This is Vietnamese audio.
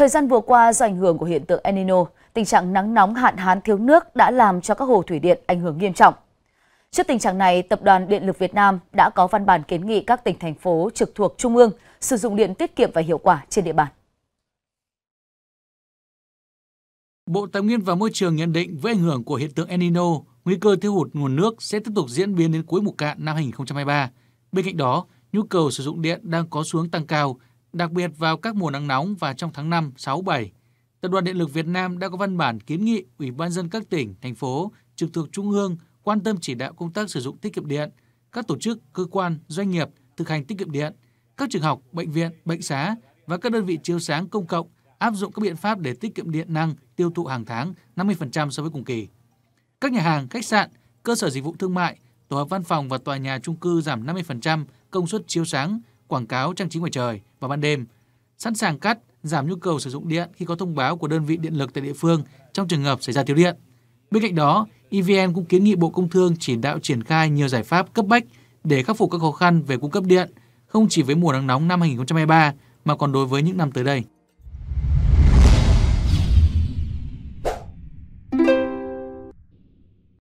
Thời gian vừa qua do ảnh hưởng của hiện tượng El Nino, tình trạng nắng nóng hạn hán thiếu nước đã làm cho các hồ thủy điện ảnh hưởng nghiêm trọng. Trước tình trạng này, Tập đoàn Điện lực Việt Nam đã có văn bản kiến nghị các tỉnh thành phố trực thuộc trung ương sử dụng điện tiết kiệm và hiệu quả trên địa bàn. Bộ Tài nguyên và Môi trường nhận định với ảnh hưởng của hiện tượng El Nino, nguy cơ thiếu hụt nguồn nước sẽ tiếp tục diễn biến đến cuối mùa cạn năm 2023. Bên cạnh đó, nhu cầu sử dụng điện đang có xuống tăng cao, đặc biệt vào các mùa nắng nóng và trong tháng 5, 6, 7. Tập đoàn Điện lực Việt Nam đã có văn bản kiến nghị Ủy ban dân các tỉnh, thành phố trực thuộc trung ương quan tâm chỉ đạo công tác sử dụng tiết kiệm điện, các tổ chức, cơ quan, doanh nghiệp thực hành tiết kiệm điện, các trường học, bệnh viện, bệnh xá và các đơn vị chiếu sáng công cộng áp dụng các biện pháp để tiết kiệm điện năng tiêu thụ hàng tháng 50% so với cùng kỳ. Các nhà hàng, khách sạn, cơ sở dịch vụ thương mại, tổ hợp văn phòng và tòa nhà chung cư giảm 50% công suất chiếu sáng, quảng cáo trang trí ngoài trời và ban đêm, sẵn sàng cắt, giảm nhu cầu sử dụng điện khi có thông báo của đơn vị điện lực tại địa phương trong trường hợp xảy ra thiếu điện. Bên cạnh đó, EVN cũng kiến nghị Bộ Công Thương chỉ đạo triển khai nhiều giải pháp cấp bách để khắc phục các khó khăn về cung cấp điện, không chỉ với mùa nắng nóng năm 2023 mà còn đối với những năm tới đây.